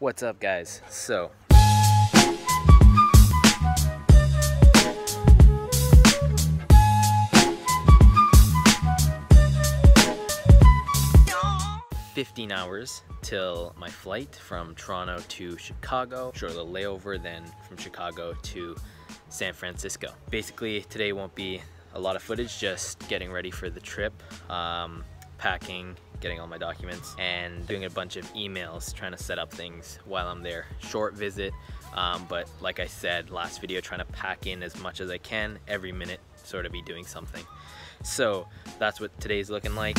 What's up guys? So, Fifteen hours till my flight from Toronto to Chicago. Short little layover, then from Chicago to San Francisco. Basically, today won't be a lot of footage, just getting ready for the trip, um, packing, getting all my documents, and doing a bunch of emails, trying to set up things while I'm there. Short visit, um, but like I said last video, trying to pack in as much as I can every minute, sort of be doing something. So that's what today's looking like.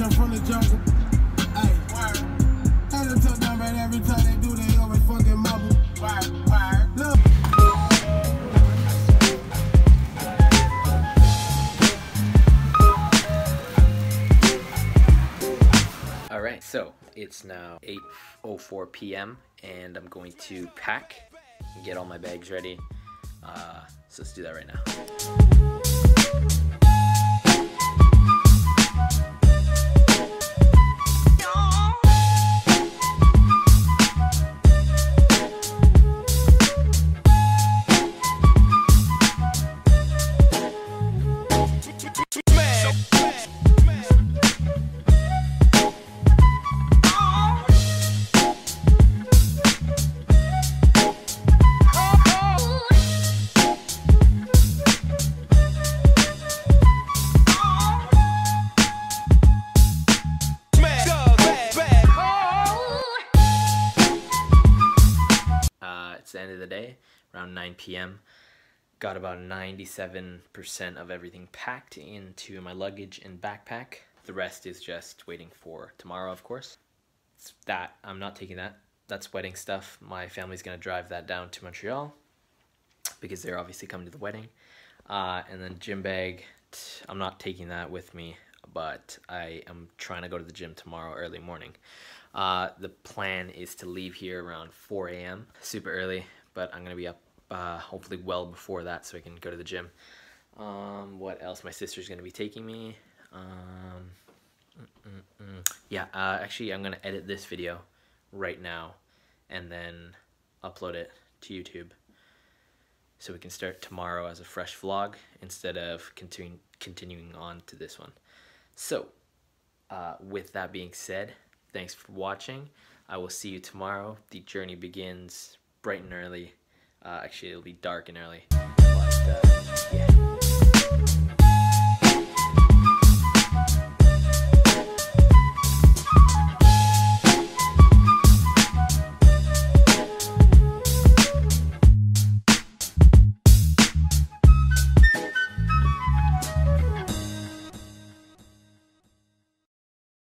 I'm from the jungle. Ay, word. Right every time they do, they always fucking mumble. Word, word. Look. Alright, so it's now 8.04 p.m. and I'm going to pack and get all my bags ready. Uh, so let's do that right now. The end of the day, around 9 p.m. Got about 97% of everything packed into my luggage and backpack. The rest is just waiting for tomorrow, of course. It's that, I'm not taking that. That's wedding stuff. My family's gonna drive that down to Montreal because they're obviously coming to the wedding. Uh, and then gym bag, I'm not taking that with me, but I am trying to go to the gym tomorrow early morning. Uh, the plan is to leave here around 4 a.m. super early, but I'm gonna be up uh, hopefully well before that so I can go to the gym. Um, what else? My sister's gonna be taking me. Um, mm, mm, mm. Yeah, uh, actually, I'm gonna edit this video right now and then upload it to YouTube so we can start tomorrow as a fresh vlog instead of continuing continuing on to this one. So, uh, with that being said, thanks for watching. I will see you tomorrow. The journey begins bright and early. Uh, actually, it'll be dark and early. But, uh, yeah.